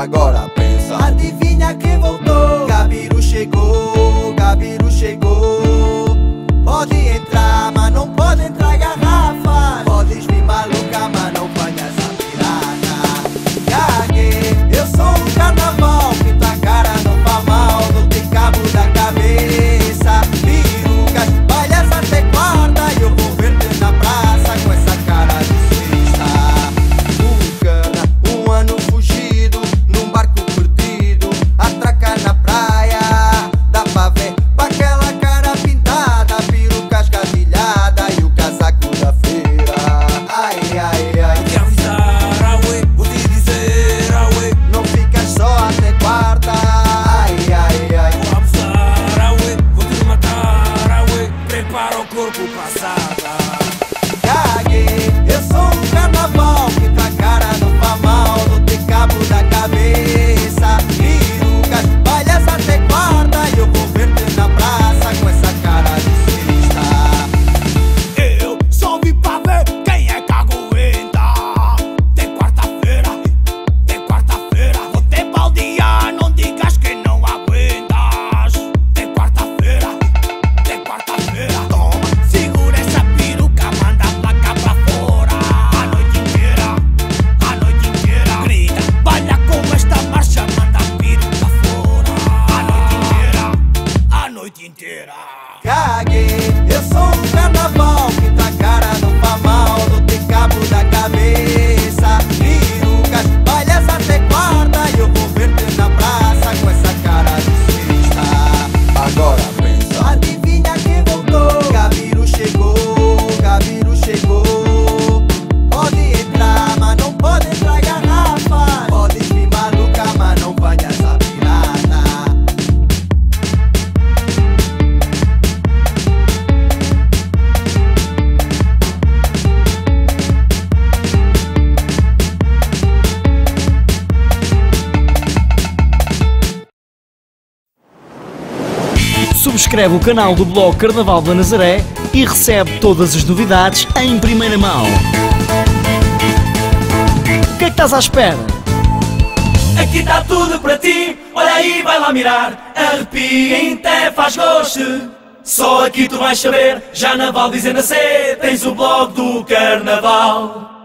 agora. culpa subscreve o canal do blog Carnaval da Nazaré e recebe todas as novidades em primeira mão. O que é que estás à espera? Aqui está tudo para ti, olha aí, vai lá mirar, arrepia até faz gosto. Só aqui tu vais saber, já na Val dizendo a ser, tens o blog do Carnaval.